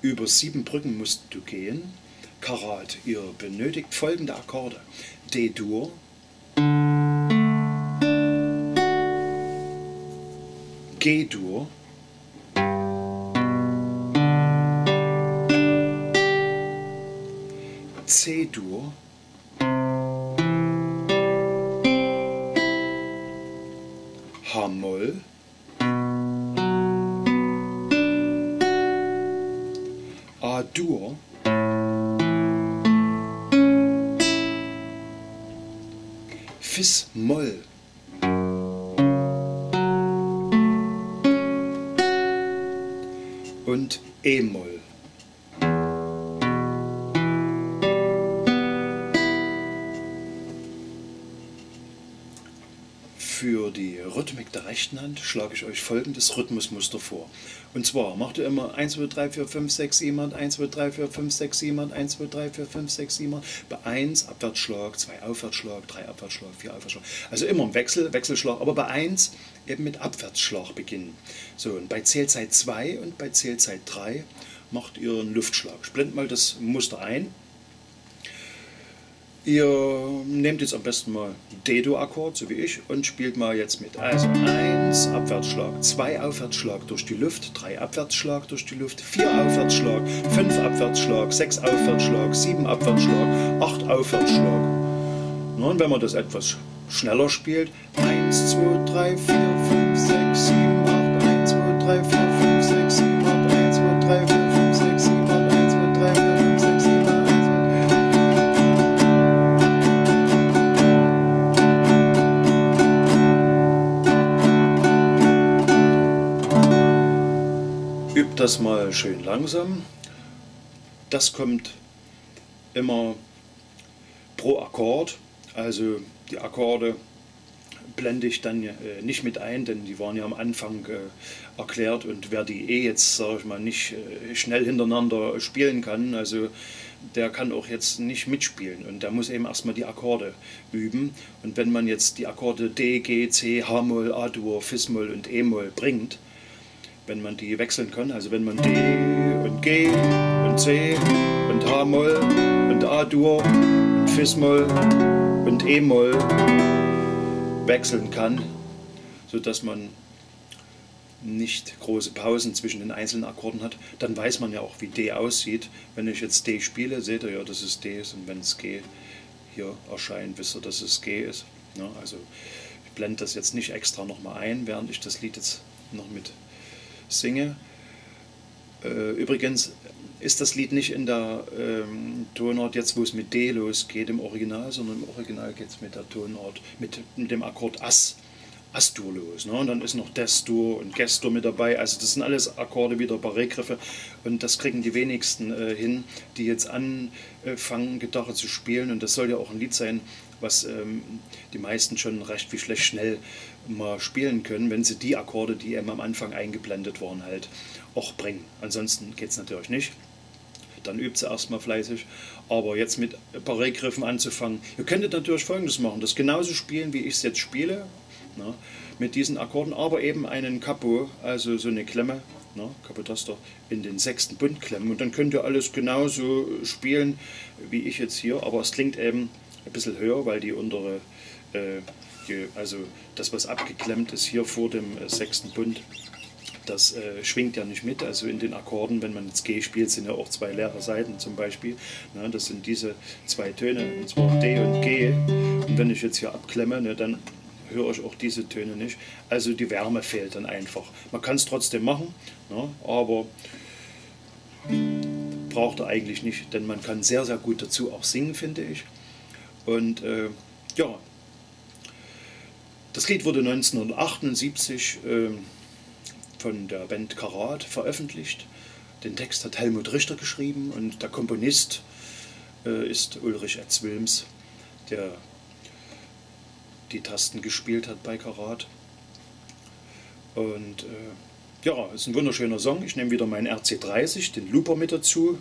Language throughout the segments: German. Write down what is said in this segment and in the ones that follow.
Über sieben Brücken musst du gehen. Karat, ihr benötigt folgende Akkorde. D-Dur, G-Dur, C-Dur, H-Moll, A-Dur, Fis-Moll, und E-Moll. Für die Rhythmik der rechten Hand schlage ich euch folgendes Rhythmusmuster vor. Und zwar macht ihr immer 1, 2, 3, 4, 5, 6, 7, 1, 2, 3, 4, 5, 6, 7, 1, 2, 3, 4, 5, 6, 7. Bei 1 Abwärtsschlag, 2 Aufwärtsschlag, 3 Abwärtsschlag, 4 Aufwärtsschlag. Also immer im Wechsel, Wechselschlag, aber bei 1 eben mit Abwärtsschlag beginnen. So, und bei Zählzeit 2 und bei Zählzeit 3 macht ihr einen Luftschlag. Ich blende mal das Muster ein. Ihr nehmt jetzt am besten mal D-Do-Akkord, so wie ich, und spielt mal jetzt mit. Also 1 Abwärtsschlag, 2 Aufwärtsschlag durch die Luft, 3 Abwärtsschlag durch die Luft, 4 Aufwärtsschlag, 5 Abwärtsschlag, 6 Aufwärtsschlag, 7 Abwärtsschlag, 8 Aufwärtsschlag. Und wenn man das etwas schneller spielt, 1, 2, 3, 4, 5, 6, Das mal schön langsam. Das kommt immer pro Akkord. Also die Akkorde blende ich dann äh, nicht mit ein, denn die waren ja am Anfang äh, erklärt und wer die eh jetzt, sage ich mal, nicht äh, schnell hintereinander spielen kann, also der kann auch jetzt nicht mitspielen und der muss eben erstmal die Akkorde üben und wenn man jetzt die Akkorde D, G, C, H-Moll, A-Dur, Fis-Moll und E-Moll bringt, wenn man die wechseln kann, also wenn man D und G und C und H-Moll und A-Dur und Fis-Moll und E-Moll wechseln kann, sodass man nicht große Pausen zwischen den einzelnen Akkorden hat, dann weiß man ja auch, wie D aussieht. Wenn ich jetzt D spiele, seht ihr ja, dass es D ist und wenn es G hier erscheint, wisst ihr, dass es G ist. Ja, also ich blende das jetzt nicht extra nochmal ein, während ich das Lied jetzt noch mit singe. Äh, übrigens ist das Lied nicht in der ähm, Tonart jetzt, wo es mit D losgeht im Original, sondern im Original geht es mit der Tonart, mit, mit dem Akkord Ass, Ass-Dur los. Ne? Und dann ist noch Des-Dur und Ges-Dur mit dabei. Also das sind alles Akkorde, wieder Barré-Griffe und das kriegen die wenigsten äh, hin, die jetzt anfangen, Gitarre zu spielen. Und das soll ja auch ein Lied sein, was ähm, die meisten schon recht wie schlecht schnell mal spielen können, wenn sie die Akkorde, die eben am Anfang eingeblendet waren, halt auch bringen. Ansonsten geht es natürlich nicht. Dann übt sie erstmal fleißig. Aber jetzt mit Barré-Griffen anzufangen, ihr könntet natürlich folgendes machen: das genauso spielen, wie ich es jetzt spiele, na, mit diesen Akkorden, aber eben einen Capo, also so eine Klemme, na, Capotaster, in den sechsten Bund klemmen. Und dann könnt ihr alles genauso spielen, wie ich jetzt hier, aber es klingt eben ein bisschen höher, weil die untere, äh, die, also das, was abgeklemmt ist hier vor dem äh, sechsten Bund, das äh, schwingt ja nicht mit. Also in den Akkorden, wenn man jetzt G spielt, sind ja auch zwei leere Seiten zum Beispiel. Ne, das sind diese zwei Töne, und zwar D und G. Und wenn ich jetzt hier abklemme, ne, dann höre ich auch diese Töne nicht. Also die Wärme fehlt dann einfach. Man kann es trotzdem machen, ne, aber braucht er eigentlich nicht, denn man kann sehr, sehr gut dazu auch singen, finde ich. Und äh, ja, das Lied wurde 1978 äh, von der Band Karat veröffentlicht. Den Text hat Helmut Richter geschrieben und der Komponist äh, ist Ulrich Etzwilms, der die Tasten gespielt hat bei Karat. Und äh, ja, ist ein wunderschöner Song. Ich nehme wieder meinen RC30, den Looper mit dazu.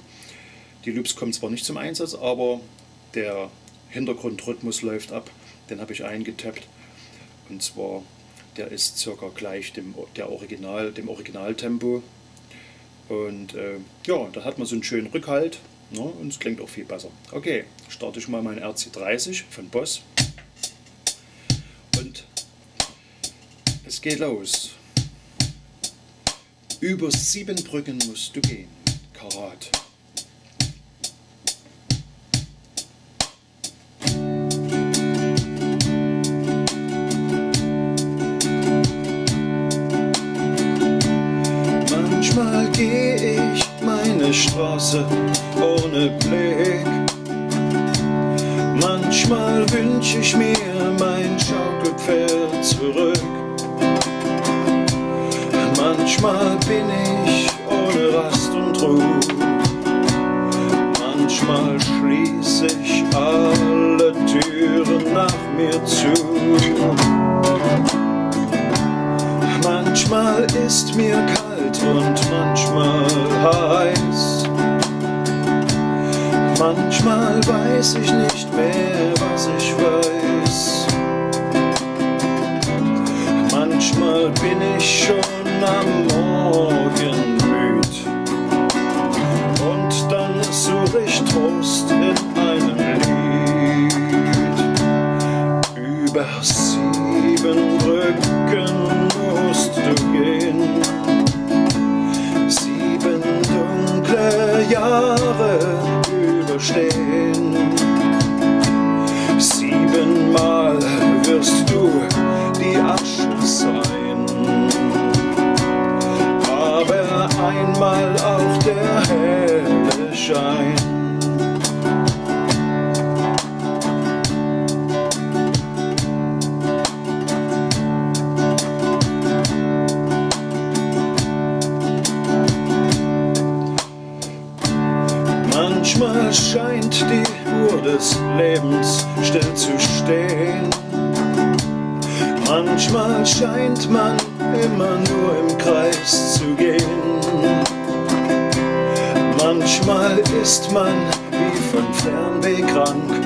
Die Loops kommen zwar nicht zum Einsatz, aber der Hintergrundrhythmus läuft ab. Den habe ich eingetappt. Und zwar, der ist circa gleich dem, der Original, dem Originaltempo. Und äh, ja, da hat man so einen schönen Rückhalt ne? und es klingt auch viel besser. Okay, starte ich mal meinen RC30 von Boss. Und es geht los. Über sieben Brücken musst du gehen, Karat. Straße ohne Blick. Manchmal wünsch ich mir mein Schaukelpferd zurück. Manchmal bin ich ohne Rast und Ruhe. Manchmal schließ ich alle Türen nach mir zu. Manchmal ist mir kalt und manchmal heiß. Manchmal weiß ich nicht mehr, was ich weiß. Manchmal bin ich schon am Morgen müd. Und dann suche ich Trost in einem Lied. Über sieben Brücken musst du gehen. Jahre überstehen. Siebenmal wirst du die Asche sein, aber einmal auch der helle Schein. Manchmal scheint die Uhr des Lebens still zu stehen. Manchmal scheint man immer nur im Kreis zu gehen. Manchmal ist man wie von Fernweh krank.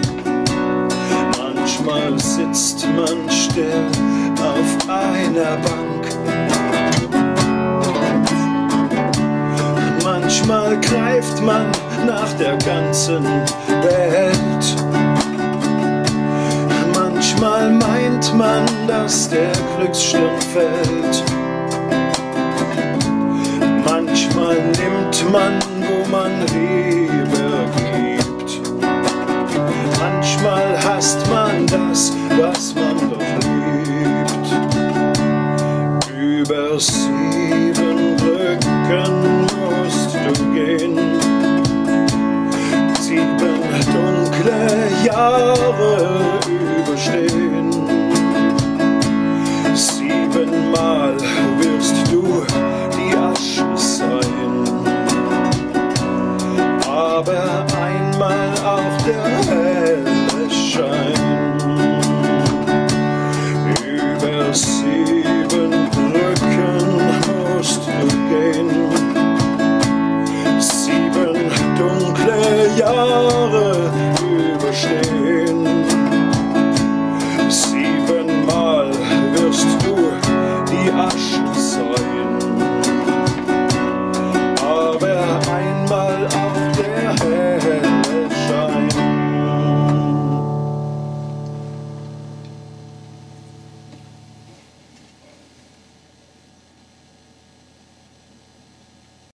Manchmal sitzt man still auf einer Bank. Manchmal greift man nach der ganzen Welt. Manchmal meint man, dass der Glücksschirm fällt. Manchmal nimmt man, wo man Liebe gibt. Manchmal hasst man das, was man doch liebt. Über other